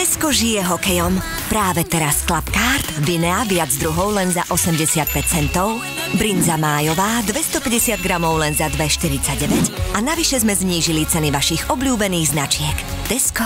Presko žije hokejom. Práve teraz Klapkart, Vinea viac druhov len za 85 centov, brinza májová 250 gramov len za 2,49 a navyše sme znížili ceny vašich obľúbených značiek. Tesco.